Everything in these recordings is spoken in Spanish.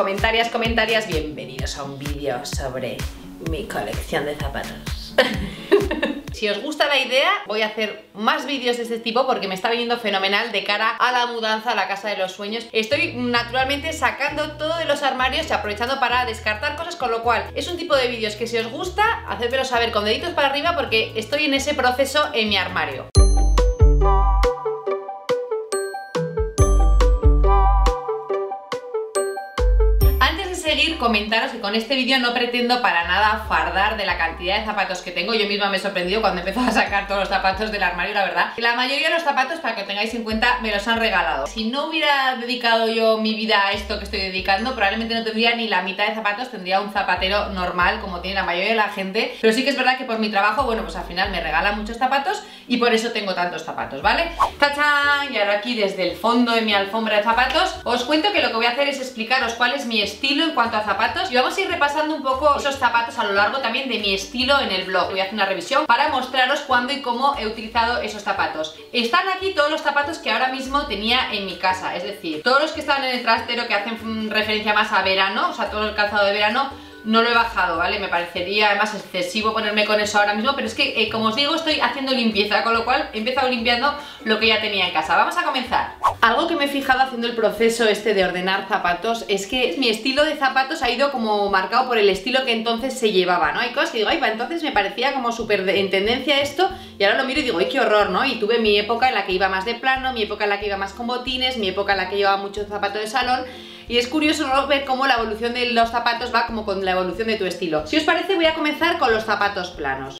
comentarios, comentarias, bienvenidos a un vídeo sobre mi colección de zapatos. Si os gusta la idea, voy a hacer más vídeos de este tipo porque me está viniendo fenomenal de cara a la mudanza a la casa de los sueños. Estoy naturalmente sacando todo de los armarios y aprovechando para descartar cosas, con lo cual es un tipo de vídeos que si os gusta, hacedmelo saber con deditos para arriba porque estoy en ese proceso en mi armario. Comentaros que con este vídeo no pretendo para nada fardar de la cantidad de zapatos que tengo. Yo misma me he sorprendido cuando empezó a sacar todos los zapatos del armario, la verdad. La mayoría de los zapatos, para que tengáis en cuenta, me los han regalado. Si no hubiera dedicado yo mi vida a esto que estoy dedicando, probablemente no tendría ni la mitad de zapatos, tendría un zapatero normal, como tiene la mayoría de la gente. Pero sí que es verdad que por mi trabajo, bueno, pues al final me regalan muchos zapatos y por eso tengo tantos zapatos, ¿vale? ¡Tachán! Y ahora aquí desde el fondo de mi alfombra de zapatos, os cuento que lo que voy a hacer es explicaros cuál es mi estilo en cuanto a zapatos y vamos a ir repasando un poco esos zapatos a lo largo también de mi estilo en el blog. Voy a hacer una revisión para mostraros cuándo y cómo he utilizado esos zapatos. Están aquí todos los zapatos que ahora mismo tenía en mi casa, es decir, todos los que están en el trastero que hacen referencia más a verano, o sea, todo el calzado de verano, no lo he bajado, ¿vale? Me parecería además excesivo ponerme con eso ahora mismo, pero es que, eh, como os digo, estoy haciendo limpieza, con lo cual he empezado limpiando lo que ya tenía en casa. Vamos a comenzar. Algo que me he fijado haciendo el proceso este de ordenar zapatos es que mi estilo de zapatos ha ido como marcado por el estilo que entonces se llevaba, ¿no? Hay cosas que digo, ay, va, entonces me parecía como súper en tendencia esto y ahora lo miro y digo, ay, qué horror, ¿no? Y tuve mi época en la que iba más de plano, mi época en la que iba más con botines, mi época en la que llevaba mucho zapato de salón y es curioso ¿no? ver cómo la evolución de los zapatos va como con la evolución de tu estilo. Si os parece voy a comenzar con los zapatos planos.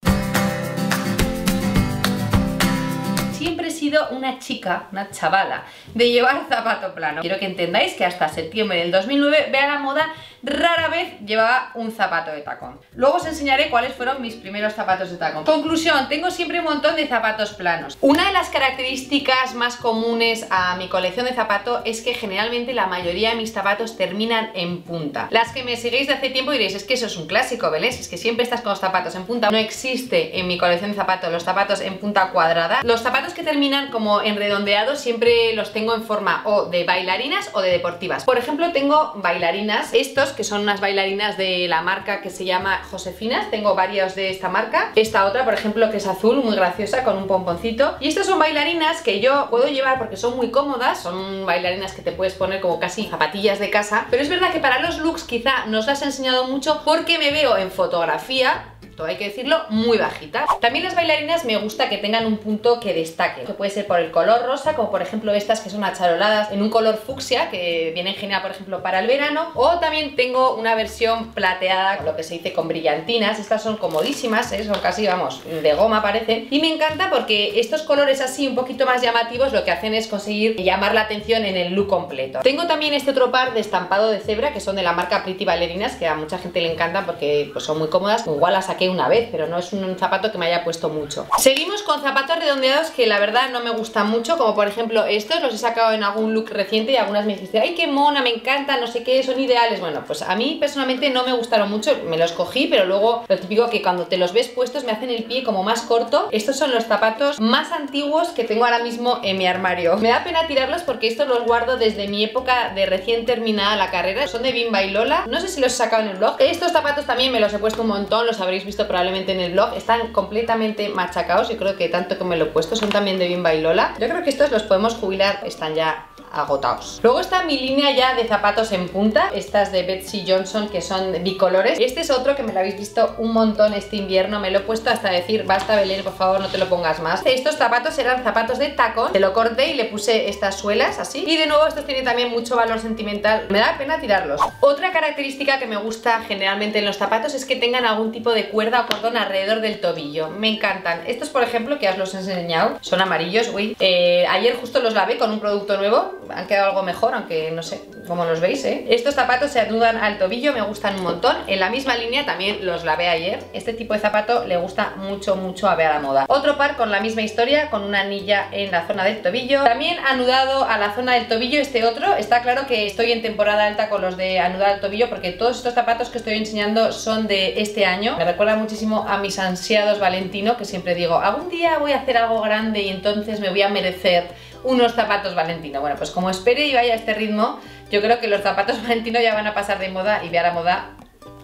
siempre he sido una chica, una chavala, de llevar zapato plano. Quiero que entendáis que hasta septiembre del 2009, vea la moda, rara vez llevaba un zapato de tacón. Luego os enseñaré cuáles fueron mis primeros zapatos de tacón. Conclusión, tengo siempre un montón de zapatos planos. Una de las características más comunes a mi colección de zapatos es que generalmente la mayoría de mis zapatos terminan en punta. Las que me seguís de hace tiempo diréis, es que eso es un clásico, ¿veis? Es que siempre estás con los zapatos en punta. No existe en mi colección de zapatos los zapatos en punta cuadrada. Los zapatos que terminan como en redondeados siempre los tengo en forma o de bailarinas o de deportivas. Por ejemplo, tengo bailarinas, estos que son unas bailarinas de la marca que se llama Josefinas, tengo varios de esta marca. Esta otra, por ejemplo, que es azul, muy graciosa, con un pomponcito. Y estas son bailarinas que yo puedo llevar porque son muy cómodas, son bailarinas que te puedes poner como casi zapatillas de casa. Pero es verdad que para los looks quizá nos las he enseñado mucho porque me veo en fotografía hay que decirlo, muy bajita. También las bailarinas me gusta que tengan un punto que destaque, que puede ser por el color rosa, como por ejemplo estas que son acharoladas en un color fucsia, que vienen genial por ejemplo para el verano, o también tengo una versión plateada, lo que se dice con brillantinas, estas son comodísimas, ¿eh? son casi, vamos, de goma parecen, y me encanta porque estos colores así un poquito más llamativos lo que hacen es conseguir llamar la atención en el look completo. Tengo también este otro par de estampado de cebra, que son de la marca Pretty Bailarinas, que a mucha gente le encantan porque pues, son muy cómodas, igual las saqué una vez, pero no es un zapato que me haya puesto mucho. Seguimos con zapatos redondeados que la verdad no me gustan mucho, como por ejemplo estos, los he sacado en algún look reciente y algunas me dijiste, ay qué mona, me encanta, no sé qué, son ideales. Bueno, pues a mí personalmente no me gustaron mucho, me los cogí, pero luego lo típico que cuando te los ves puestos me hacen el pie como más corto. Estos son los zapatos más antiguos que tengo ahora mismo en mi armario. Me da pena tirarlos porque estos los guardo desde mi época de recién terminada la carrera. Son de Bimba y Lola, no sé si los he sacado en el blog. Estos zapatos también me los he puesto un montón, los habréis visto probablemente en el blog, están completamente machacados, yo creo que tanto que me lo he puesto, son también de Bimba y Lola. Yo creo que estos los podemos jubilar, están ya agotados. Luego está mi línea ya de zapatos en punta, estas de Betsy Johnson que son bicolores. Este es otro que me lo habéis visto un montón este invierno, me lo he puesto hasta decir, basta Belén, por favor no te lo pongas más. Estos zapatos eran zapatos de tacón, te lo corté y le puse estas suelas así. Y de nuevo estos tienen también mucho valor sentimental, me da pena tirarlos. Otra característica que me gusta generalmente en los zapatos es que tengan algún tipo de cuerda o cordón alrededor del tobillo, me encantan. Estos por ejemplo que os los he enseñado, son amarillos, uy, eh, ayer justo los lavé con un producto nuevo, han quedado algo mejor, aunque no sé cómo los veis, ¿eh? Estos zapatos se anudan al tobillo, me gustan un montón. En la misma línea también los lavé ayer. Este tipo de zapato le gusta mucho, mucho a ver a la moda. Otro par con la misma historia, con una anilla en la zona del tobillo. También anudado a la zona del tobillo este otro. Está claro que estoy en temporada alta con los de anudar al tobillo porque todos estos zapatos que estoy enseñando son de este año. Me recuerda muchísimo a mis ansiados Valentino, que siempre digo, algún día voy a hacer algo grande y entonces me voy a merecer unos zapatos Valentino. Bueno, pues como espere y vaya a este ritmo, Yo creo que los zapatos Valentino ya van a pasar de moda y Veara Moda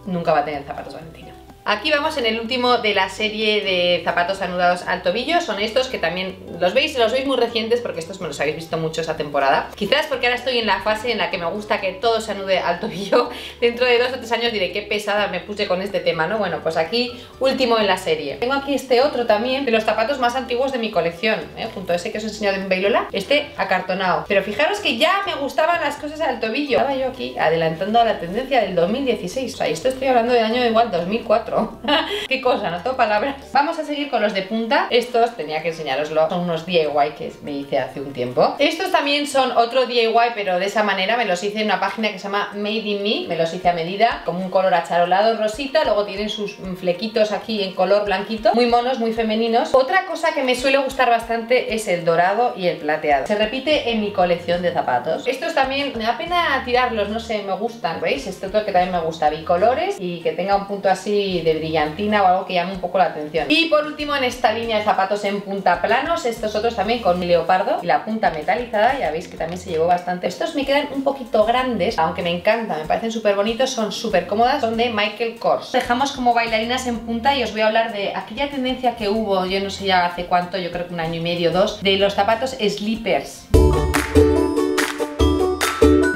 nunca va a tener zapatos Valentino. Aquí vamos en el último de la serie de zapatos anudados al tobillo. Son estos que también los veis, los veis muy recientes porque estos me los habéis visto mucho esta temporada. Quizás porque ahora estoy en la fase en la que me gusta que todo se anude al tobillo. Dentro de dos o tres años diré qué pesada me puse con este tema, ¿no? Bueno, pues aquí último en la serie. Tengo aquí este otro también de los zapatos más antiguos de mi colección, ¿eh? junto a ese que os he enseñado en Bailola, este acartonado. Pero fijaros que ya me gustaban las cosas al tobillo. Estaba yo aquí adelantando a la tendencia del 2016. O sea, esto estoy hablando del año igual 2004. Qué cosa, no tengo palabras. Vamos a seguir con los de punta. Estos tenía que enseñaroslo. Son unos DIY que me hice hace un tiempo. Estos también son otro DIY, pero de esa manera me los hice en una página que se llama Made in Me. Me los hice a medida, como un color acharolado rosita. Luego tienen sus flequitos aquí en color blanquito. Muy monos, muy femeninos. Otra cosa que me suele gustar bastante es el dorado y el plateado. Se repite en mi colección de zapatos. Estos también me da pena tirarlos, no sé, me gustan. ¿Veis? Este otro que también me gusta. Bicolores y que tenga un punto así de brillantina o algo que llame un poco la atención. Y por último en esta línea de zapatos en punta planos, estos otros también con leopardo y la punta metalizada, ya veis que también se llevó bastante. Estos me quedan un poquito grandes, aunque me encantan, me parecen súper bonitos, son súper cómodas, son de Michael Kors. Dejamos como bailarinas en punta y os voy a hablar de aquella tendencia que hubo, yo no sé ya hace cuánto, yo creo que un año y medio, dos, de los zapatos slippers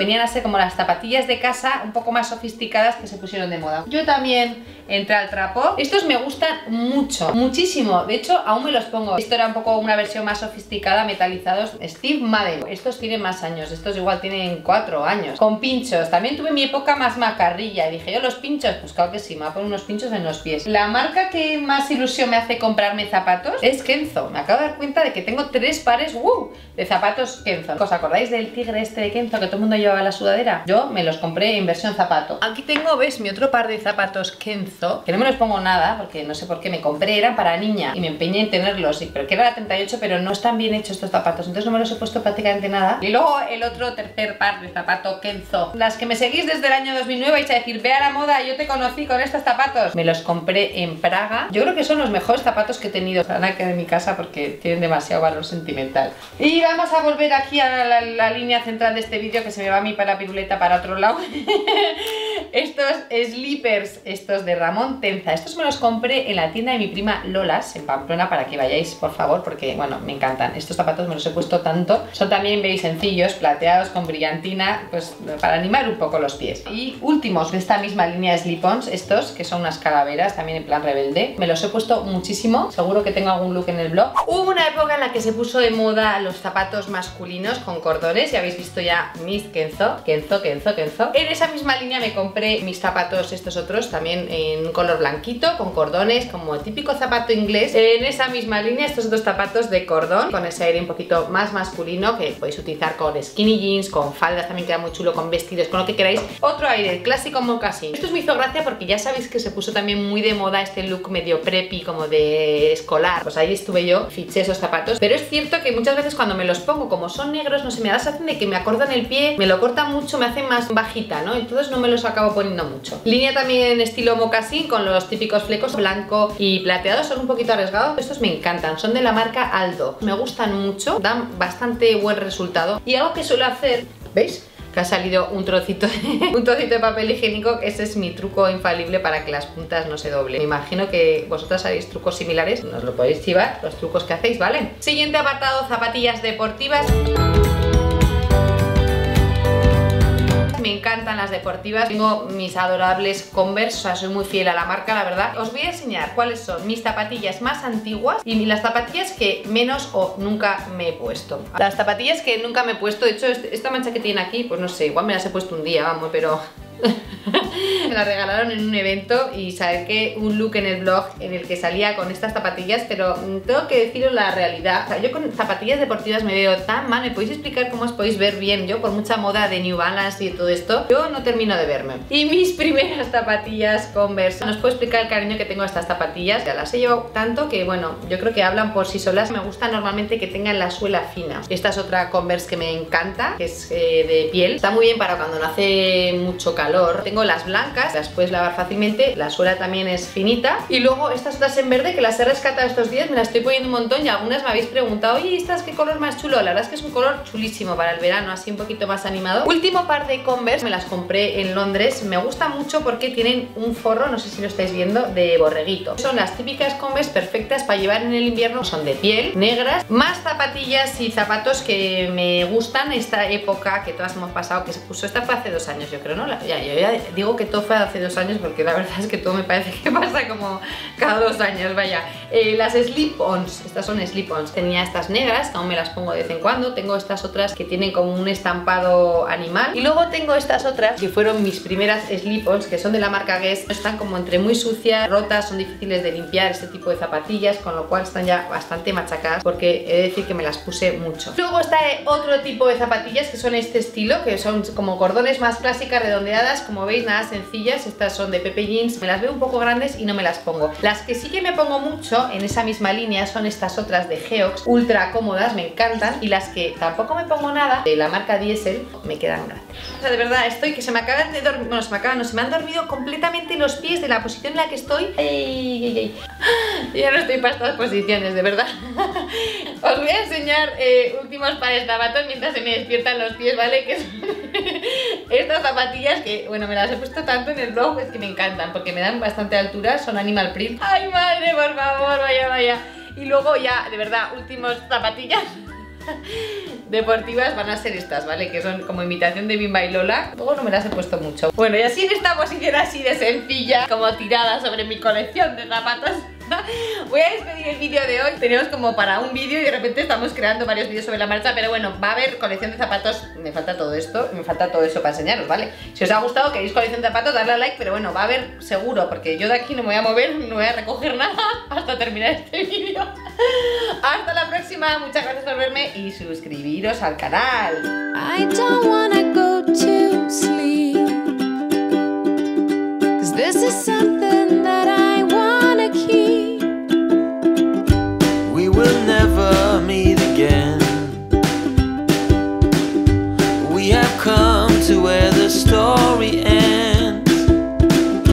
venían a ser como las zapatillas de casa un poco más sofisticadas que se pusieron de moda. Yo también entré al trapo. Estos me gustan mucho, muchísimo. De hecho, aún me los pongo. Esto era un poco una versión más sofisticada, metalizados. Steve Madden. Estos tienen más años. Estos igual tienen cuatro años. Con pinchos. También tuve mi época más macarrilla. Y dije, yo los pinchos, pues claro que sí, me voy a poner unos pinchos en los pies. La marca que más ilusión me hace comprarme zapatos es Kenzo. Me acabo de dar cuenta de que tengo tres pares ¡uh! de zapatos Kenzo. ¿Os acordáis del tigre este de Kenzo que todo el mundo lleva a la sudadera. Yo me los compré en versión zapato. Aquí tengo, ¿ves? Mi otro par de zapatos Kenzo, que no me los pongo nada, porque no sé por qué me compré, eran para niña y me empeñé en tenerlos, pero que era la 38, pero no están bien hechos estos zapatos, entonces no me los he puesto prácticamente nada. Y luego el otro tercer par de zapato Kenzo. Las que me seguís desde el año 2009 vais a decir, ve a la moda, yo te conocí con estos zapatos. Me los compré en Praga. Yo creo que son los mejores zapatos que he tenido. Van a quedar en mi casa porque tienen demasiado valor sentimental. Y vamos a volver aquí a la, la línea central de este vídeo que se me va a mí para la piruleta para otro lado. estos slippers, estos de Ramón Tenza. Estos me los compré en la tienda de mi prima Lolas, en Pamplona, para que vayáis, por favor, porque, bueno, me encantan. Estos zapatos me los he puesto tanto. Son también, veis, sencillos, plateados, con brillantina, pues para animar un poco los pies. Y últimos de esta misma línea de slip-ons, estos, que son unas calaveras, también en plan rebelde. Me los he puesto muchísimo. Seguro que tengo algún look en el blog. Hubo una época en la que se puso de moda los zapatos masculinos con cordones. Ya habéis visto ya mis Kenzo Kenzo, Kenzo, Kenzo. En esa misma línea me compré mis zapatos, estos otros, también en color blanquito, con cordones, como el típico zapato inglés. En esa misma línea, estos otros zapatos de cordón, con ese aire un poquito más masculino, que podéis utilizar con skinny jeans, con faldas, también queda muy chulo, con vestidos, con lo que queráis. Otro aire, clásico mocasín. Esto me hizo gracia porque ya sabéis que se puso también muy de moda este look medio preppy, como de escolar. Pues ahí estuve yo, fiché esos zapatos. Pero es cierto que muchas veces cuando me los pongo, como son negros, no se me da la sensación de que me acordan el pie, me lo cortan mucho, me hacen más bajita, ¿no? Entonces no me los acabo poniendo mucho. Línea también estilo mocasín con los típicos flecos blanco y plateado, son un poquito arriesgados. Estos me encantan, son de la marca Aldo. Me gustan mucho, dan bastante buen resultado. Y algo que suelo hacer, ¿veis? que ha salido un trocito, de, un trocito de papel higiénico, ese es mi truco infalible para que las puntas no se doblen. Me imagino que vosotras haréis trucos similares, nos lo podéis chivar, los trucos que hacéis, ¿vale? Siguiente apartado, zapatillas deportivas. Me encantan las deportivas, tengo mis adorables Converse, o sea, soy muy fiel a la marca, la verdad. Os voy a enseñar cuáles son mis zapatillas más antiguas y las zapatillas que menos o nunca me he puesto. Las zapatillas que nunca me he puesto, de hecho, este, esta mancha que tiene aquí, pues no sé, igual me las he puesto un día, vamos, pero me la regalaron en un evento y que un look en el blog en el que salía con estas zapatillas, pero mm, tengo que deciros la realidad. O sea, yo con zapatillas deportivas me veo tan mal, ¿me podéis explicar cómo os podéis ver bien? Yo por mucha moda de New Balance y todo esto, yo no termino de verme. Y mis primeras zapatillas Converse, no os puedo explicar el cariño que tengo a estas zapatillas, ya las he llevado tanto que bueno, yo creo que hablan por sí solas. Me gusta normalmente que tengan la suela fina. Esta es otra Converse que me encanta, que es eh, de piel. Está muy bien para cuando no hace mucho calor Tengo las blancas, las puedes lavar fácilmente, la suela también es finita. Y luego estas otras en verde que las he rescatado estos días, me las estoy poniendo un montón y algunas me habéis preguntado, oye, ¿estas qué color más chulo? La verdad es que es un color chulísimo para el verano, así un poquito más animado. Último par de Converse, me las compré en Londres, me gusta mucho porque tienen un forro, no sé si lo estáis viendo, de borreguito. Son las típicas Converse perfectas para llevar en el invierno, son de piel, negras, más zapatillas y zapatos que me gustan esta época que todas hemos pasado, que se puso, esta fue hace dos años yo creo, ¿no? Ya, yo ya digo que todo fue hace dos años porque la verdad es que todo me parece que pasa como cada dos años, vaya. Eh, las slip-ons, estas son slip-ons, tenía estas negras, aún me las pongo de vez en cuando, tengo estas otras que tienen como un estampado animal y luego tengo estas otras que fueron mis primeras slip-ons que son de la marca Guess, están como entre muy sucias, rotas, son difíciles de limpiar este tipo de zapatillas, con lo cual están ya bastante machacadas porque he de decir que me las puse mucho. Luego está otro tipo de zapatillas que son este estilo, que son como cordones más clásicas, redondeadas, como veis, nada sencillas, estas son de Pepe Jeans, me las veo un poco grandes y no me las pongo. Las que sí que me pongo mucho en esa misma línea son estas otras de Geox, ultra cómodas, me encantan, y las que tampoco me pongo nada, de la marca Diesel, me quedan grandes. O sea, de verdad, estoy que se me acaban de dormir, bueno, se me acaban, no, se me han dormido completamente los pies de la posición en la que estoy. Ay, Ya no estoy para estas posiciones, de verdad. Os voy a enseñar eh, últimos pares de zapatos mientras se me despiertan los pies, ¿vale? Que estas zapatillas que, bueno, me las he puesto tanto en el blog, es que me encantan, porque me dan bastante altura, son animal print. ¡Ay, madre, por favor, vaya, vaya! Y luego ya, de verdad, últimos zapatillas deportivas van a ser estas, ¿vale? Que son como imitación de Bimba y Lola. Luego no me las he puesto mucho. Bueno, y así en esta posición así de sencilla, como tirada sobre mi colección de zapatos. Voy a despedir el vídeo de hoy. Tenemos como para un vídeo y de repente estamos creando varios vídeos sobre la marcha Pero bueno, va a haber colección de zapatos. Me falta todo esto, me falta todo eso para enseñaros, ¿vale? Si os ha gustado, queréis colección de zapatos, darle a like Pero bueno, va a haber seguro Porque yo de aquí no me voy a mover, no voy a recoger nada Hasta terminar este vídeo. Hasta la próxima, muchas gracias por verme Y suscribiros al canal. I don't wanna go to sleep this is something